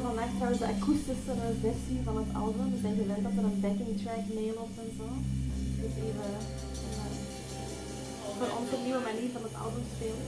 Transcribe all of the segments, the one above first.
we vandaag trouwens de akoestische versie van het album. We zijn gewend dat er een backing track meeloopt en zo. Dus even uh, voor ons een nieuwe manier van het album spelen.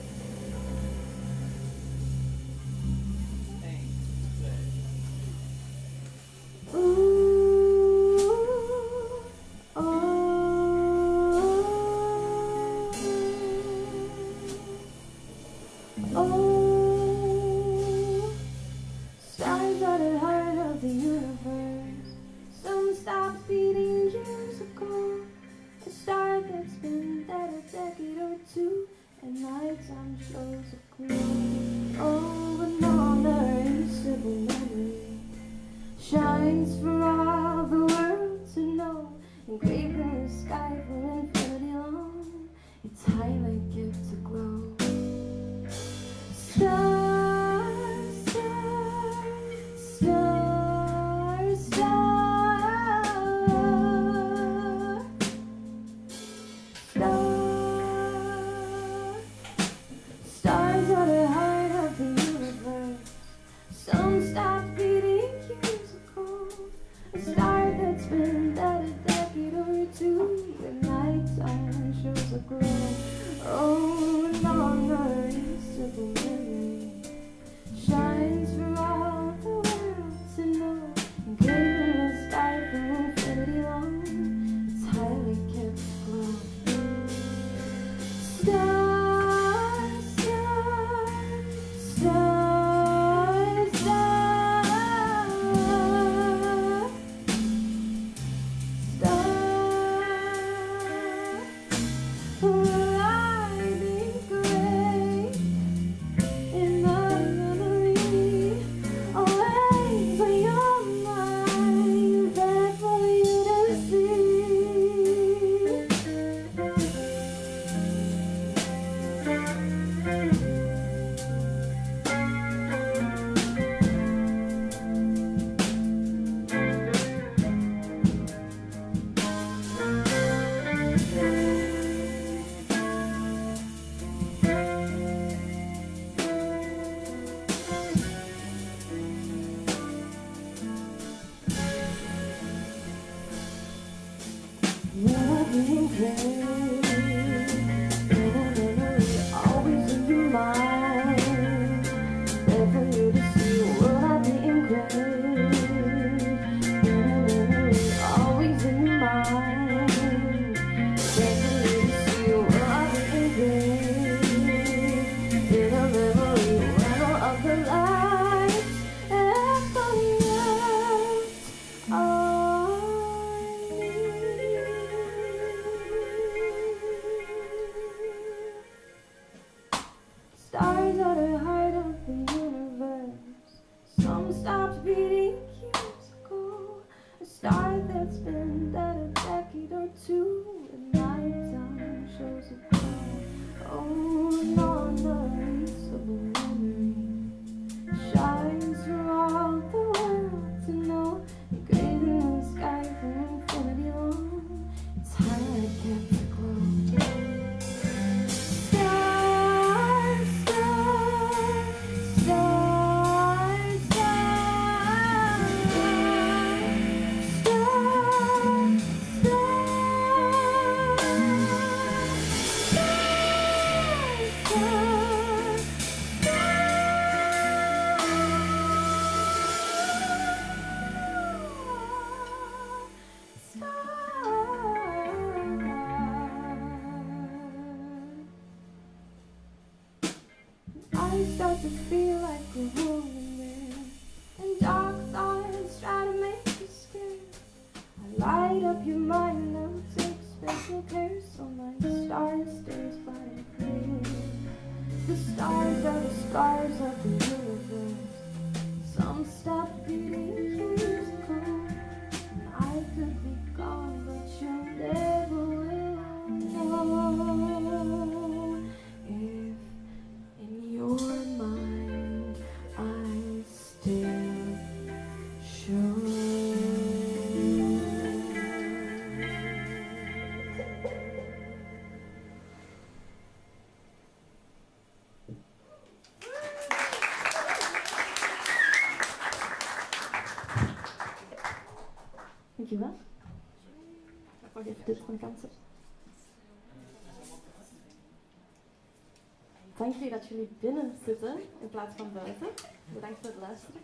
Dit van kanker. Dank jullie dat jullie binnen zitten in plaats van buiten. Bedankt voor het luisteren.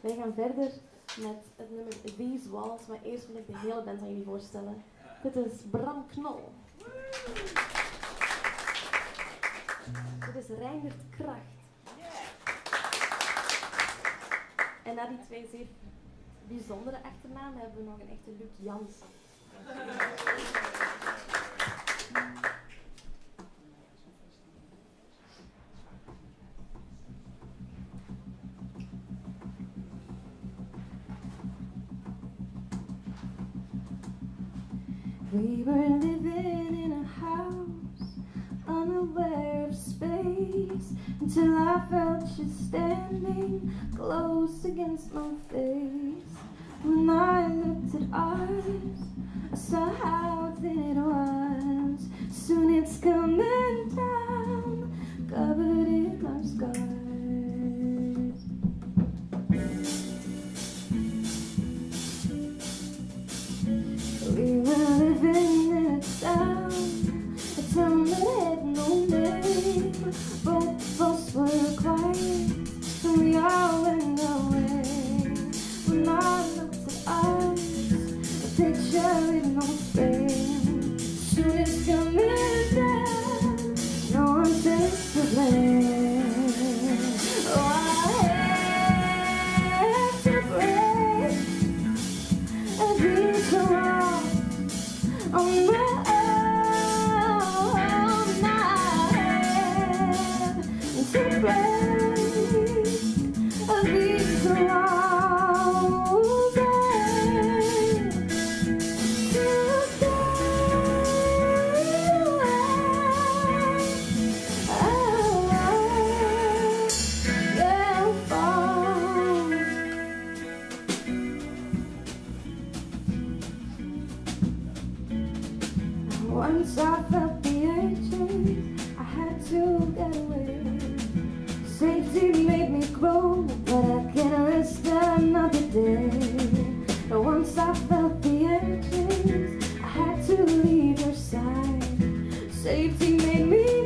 Wij gaan verder met het nummer These Walls, maar eerst wil ik de hele band aan jullie voorstellen. Dit is Bram Knol. Dit is Reindert Kracht. En na die twee zeer bijzondere achternamen hebben we nog een echte Luc Jansen. We were living in a house, unaware of space, until I felt you standing close against my face. Once I felt the urges, I had to get away. Safety made me grow, but I can't risk another day. Once I felt the urges, I had to leave your side. Safety made me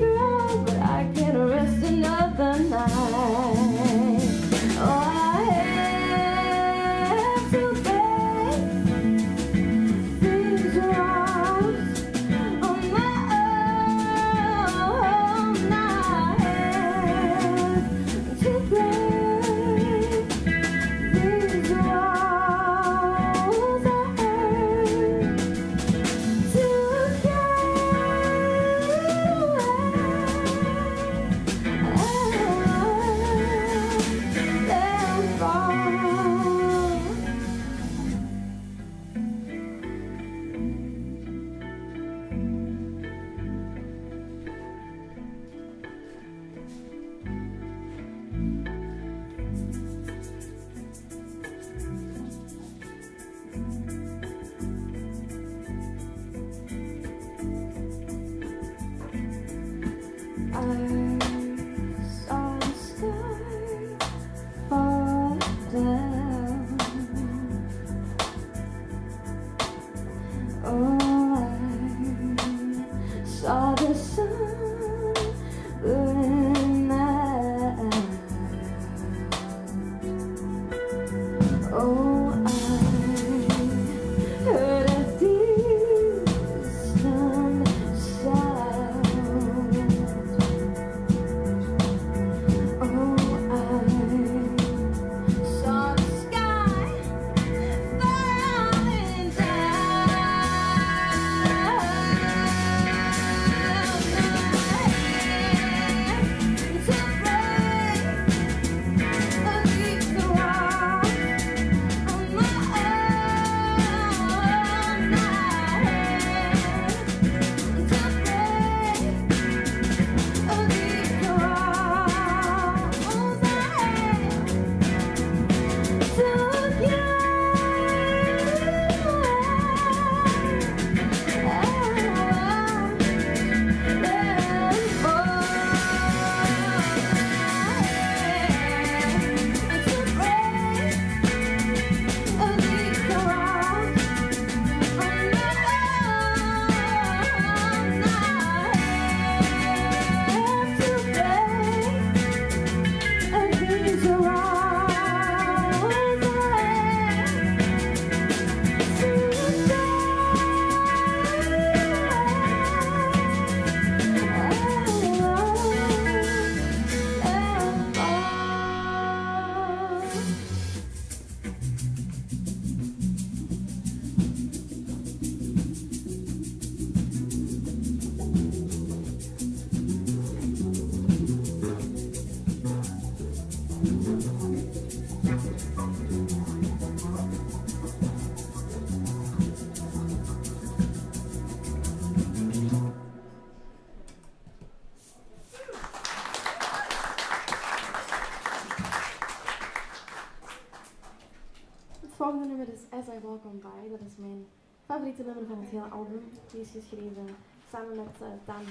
favoriete nummer van het hele album. Die is geschreven samen met uh, Daan.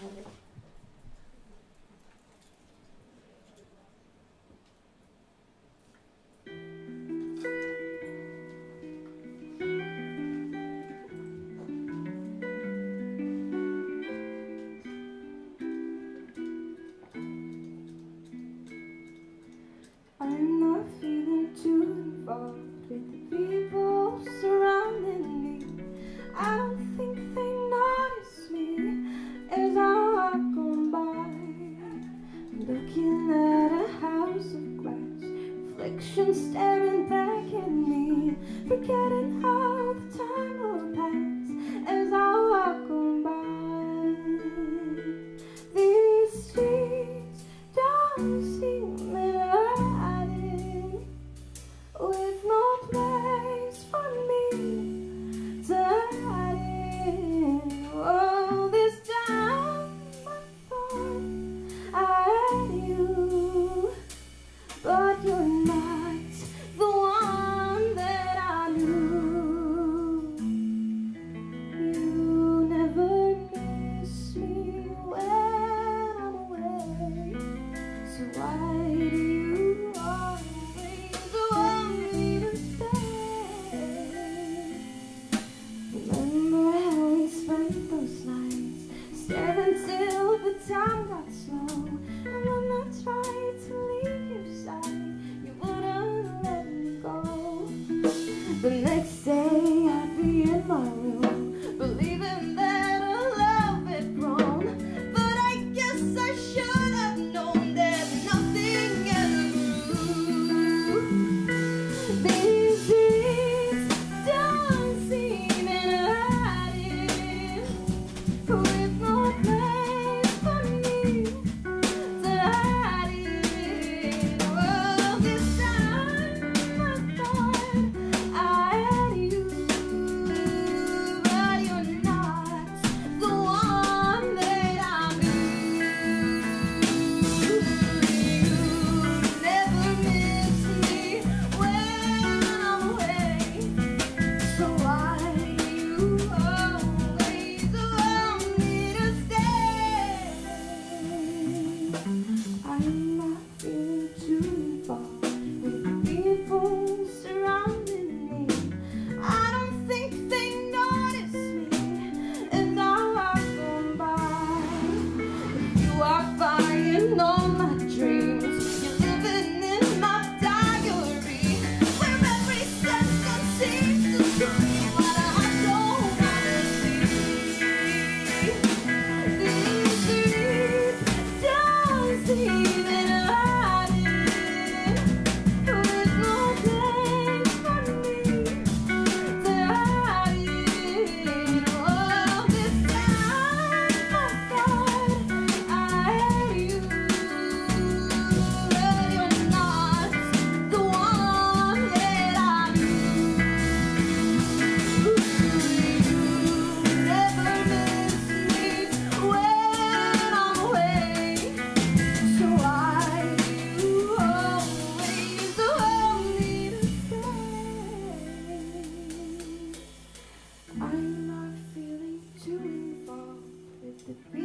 the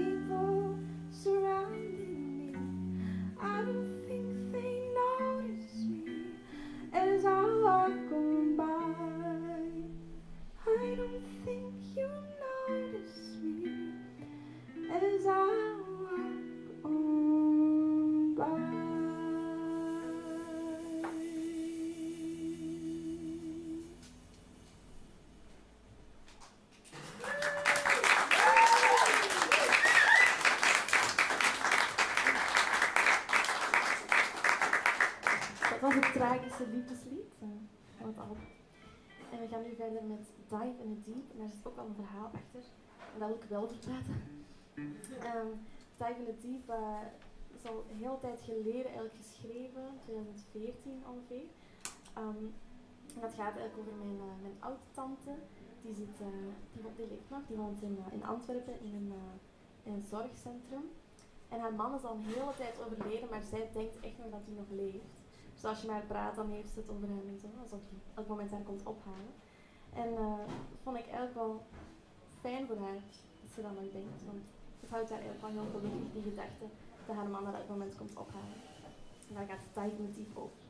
Dive in the Deep. En daar zit ook al een verhaal achter. En dat wil ik wel praten. Um, Dive in the Deep uh, is al een hele tijd geleden eigenlijk geschreven, 2014 ongeveer. Um, en dat gaat eigenlijk over mijn, uh, mijn oud-tante. Die, zit, uh, die, die woont in, in Antwerpen in een, in een zorgcentrum. En haar man is al een hele tijd overleden, maar zij denkt echt nog dat hij nog leeft. Dus als je maar praat, dan heeft ze het over hem en zo. Alsof je elk moment haar komt ophalen. En dat vond ik eigenlijk wel fijn voor haar, dat ze dat nog denkt. Want het houdt haar eigenlijk wel heel gelukkig, die gedachte, dat haar man haar elk moment komt ophalen. En daar gaat het definitief over.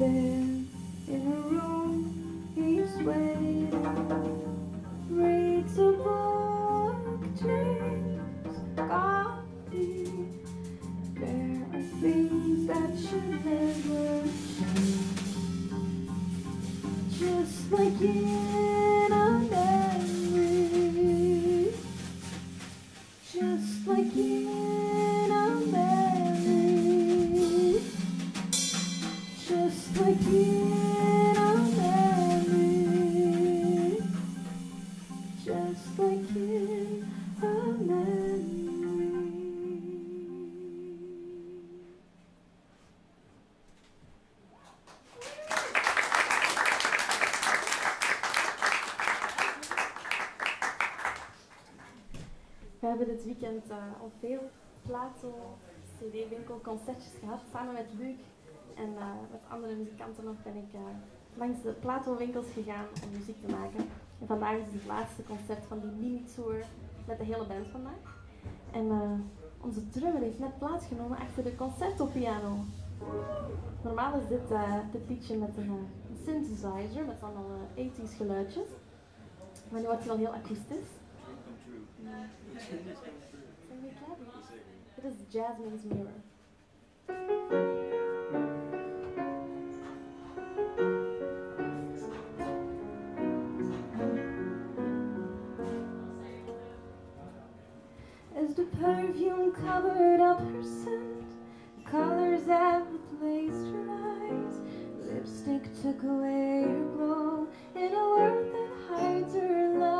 Hebben dit weekend uh, al veel platen, cd-winkel, concertjes gehad, samen met Luc en uh, met andere muzikanten nog ben ik uh, langs de platenwinkels gegaan om muziek te maken. En vandaag is het laatste concert van die mini-tour met de hele band vandaag. En onze drummer heeft net plaatsgenomen achter de concertopiano. Normaal is dit, dit liedje met een, synthesizer, met allemaal 80s geluidjes. Maar nu wordt het wel heel akoestisch. Dit is Jasmine's Mirror. As the perfume covered up her scent, colors have replaced her eyes. Lipstick took away her glow in a world that hides her lies.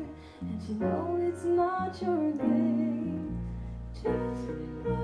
know it's not your game. Just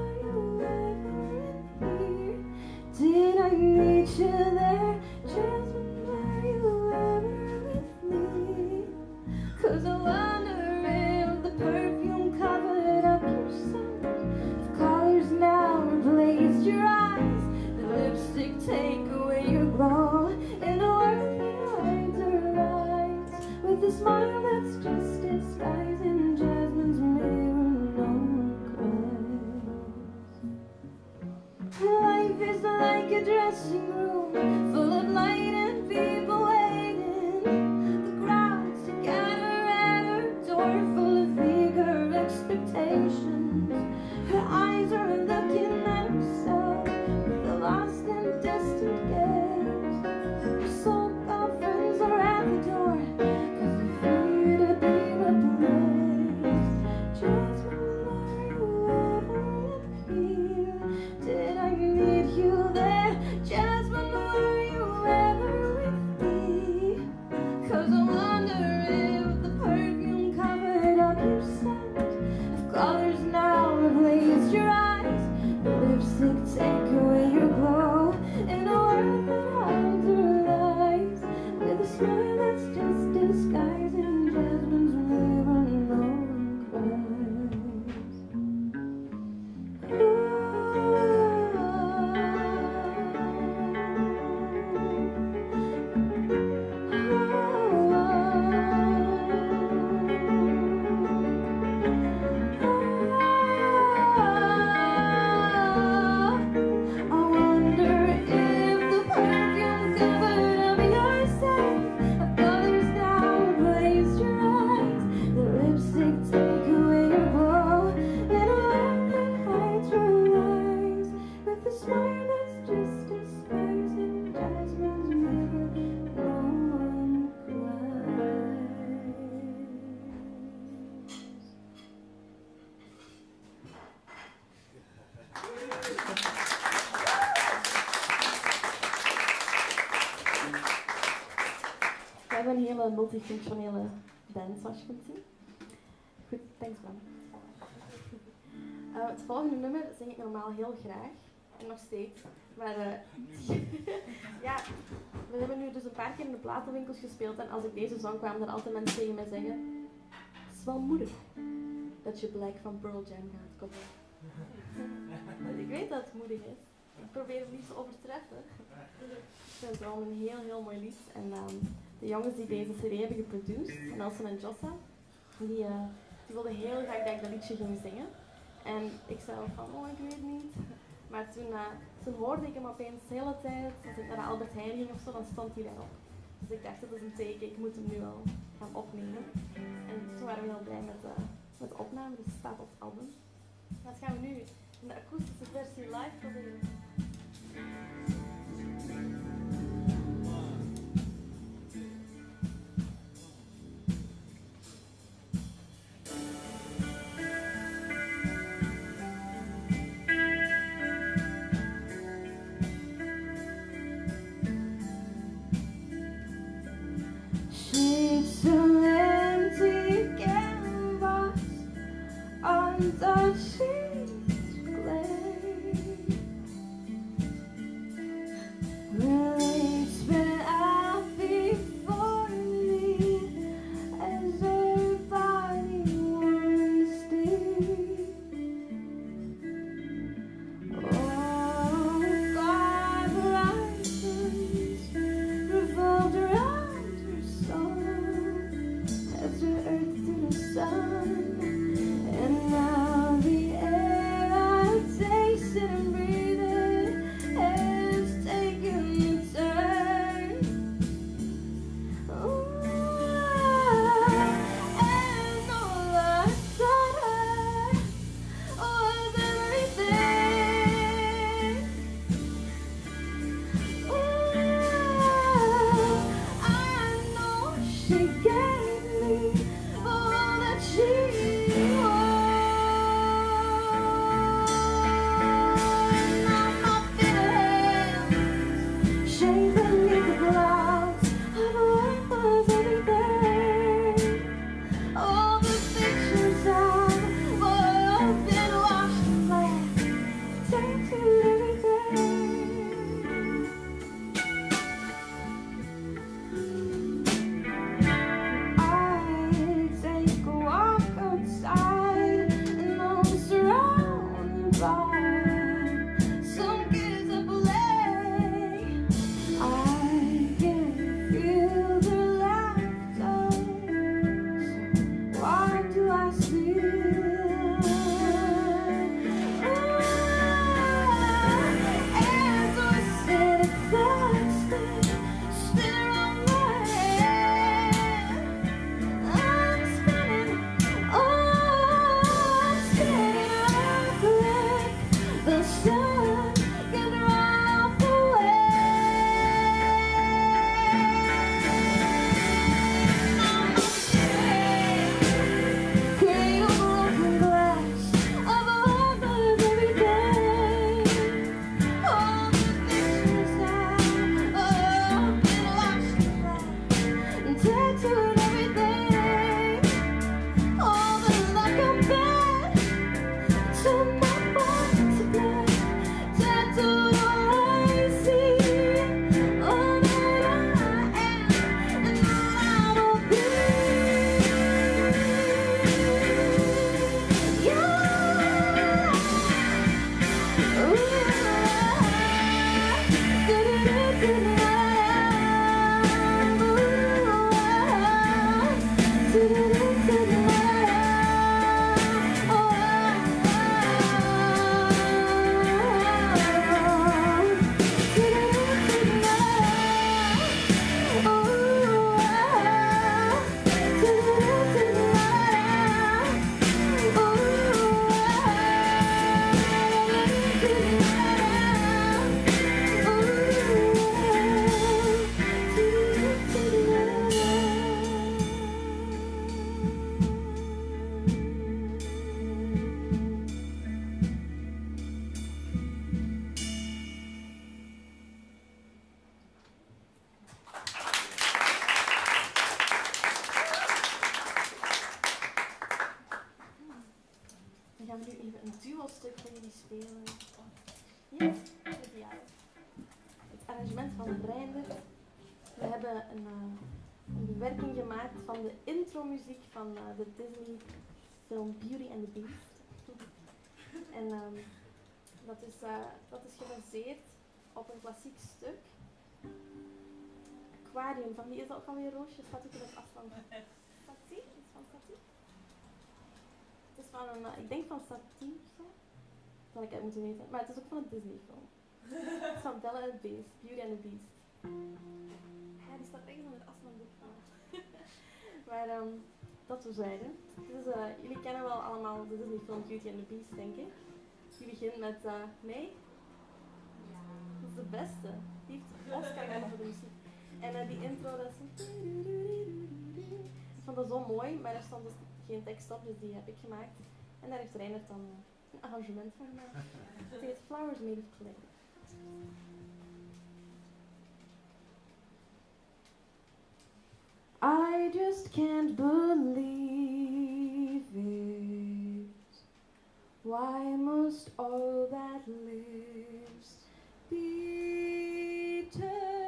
multifunctionele band, zoals je kunt zien. Goed, thanks man. Eh, het volgende nummer zing ik normaal heel graag. En nog steeds. Maar eh, ja, we hebben nu dus een paar keer in de platenwinkels gespeeld. En als ik deze zong kwam, dan altijd mensen tegen mij zeggen... Het is wel moedig dat je Black van Pearl Jam gaat koppelen. Want ik weet dat het moedig is. Ik probeer het niet te overtreffen. Het wel een heel, heel mooi lied. En ehm, de jongens die deze serie hebben geproduceerd, Nelson en Jossa, die, eh, die wilden heel graag dat ik dat liedje ging zingen. En ik zei van, oh ik weet niet. Maar toen, eh, toen hoorde ik hem opeens de hele tijd, als ik naar de Albert Heijn ging of zo, dan stond hij daarop. Dus ik dacht, dat is een teken, ik moet hem nu al gaan opnemen. En toen waren we heel blij met, eh, met de opname, dus het staat op het album. Dat gaan we nu in de akoestische versie live proberen. Duo-stuk voor jullie spelen. Yes, ideaal. Het arrangement van Reinder. We hebben een, eh, een bewerking gemaakt van de intro-muziek van eh, de Disney film Beauty and the Beast. En ehm, dat, is, eh, dat is gebaseerd op een klassiek stuk. Aquarium, van wie is dat ook alweer Roosje? Staat ook in het afstand. Van Satie? Het is van een, eh, ik denk van Satie of zo. Dat had ik uit moeten weten. Maar het is ook van een Disney film. Het is van Bella and the Beast, Beauty and the Beast. Ja, die staat ergens in het afstandboek van. maar ehm, dat we zeiden. Dus eh, jullie kennen wel allemaal de Disney film Beauty and the Beast, denk ik. Die begint met, eh nee? Dat is de beste. Die heeft Oscar gewonnen voor de muziek. En die intro, dat is vond dat zo mooi, maar er stond dus geen tekst op, dus die heb ik gemaakt. En daar heeft Reinert dan een arrangement gemaakt. Het heet Flowers Made of Clay. I just can't believe it. Why must all that lives be turned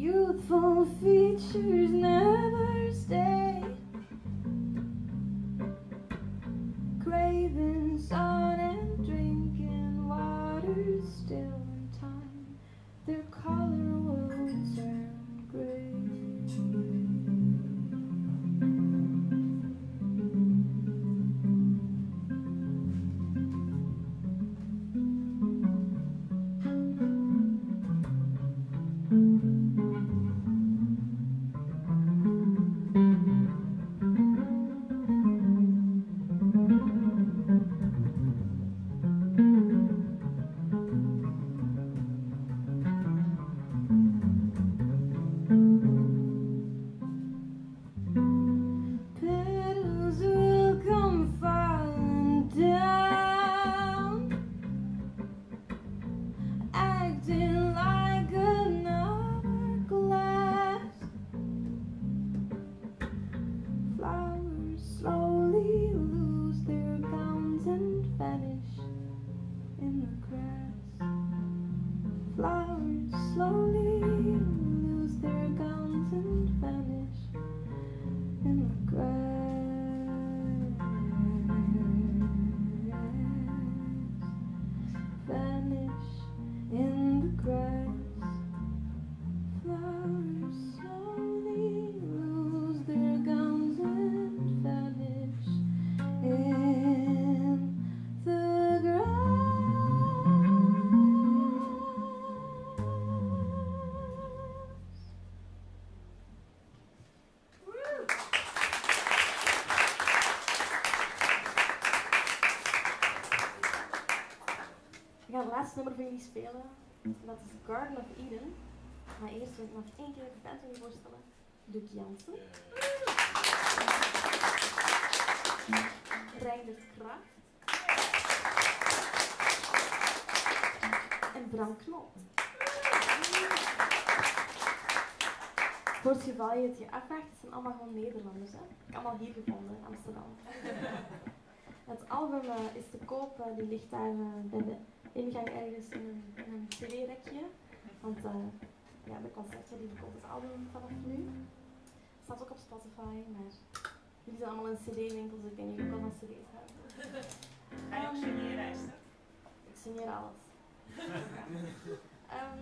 Youthful features never stay. Cravings on nummer voor jullie spelen. En dat is Garden of Eden. Maar eerst wil ik nog één keer de band jullie voorstellen. Luc Jansen. Reindert Kracht. En Bram Knop. Voor het geval je het je afvraagt, het zijn allemaal gewoon Nederlanders. Hè? Ik heb allemaal hier gevonden, in Amsterdam. Het album eh, is te koop, eh, die ligt daar eh, bij de ingang ergens in een, in een cd-rekje. Want eh, ja, de concerten die verkoopt het album vanaf nu. Het staat ook op Spotify, maar jullie zijn allemaal in cd-winkels, ik denk dat jullie ook al van cd's hebben. Ga je ook Ehm, signeren, Esther? Ik signeer alles. Ehm,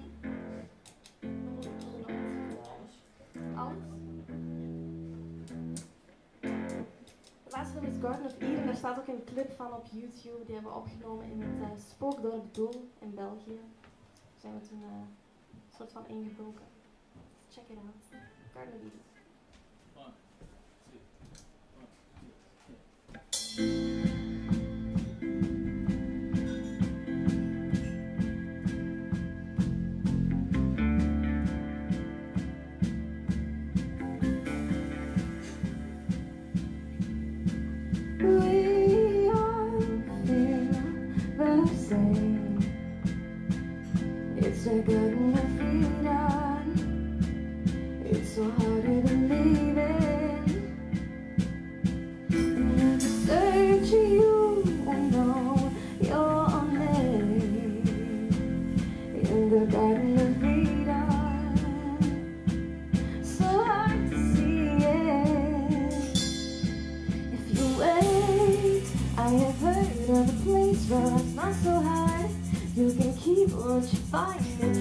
Garden of Eden. Daar staat ook een clip van op YouTube. Die hebben we opgenomen in het uh, Spookdorp Doel in België. Daar zijn we toen eh, een soort van ingebroken. Check it out. Garden of Eden. One, two, one, two. I got my feet It's so hard what you find.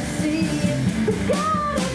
See. It, the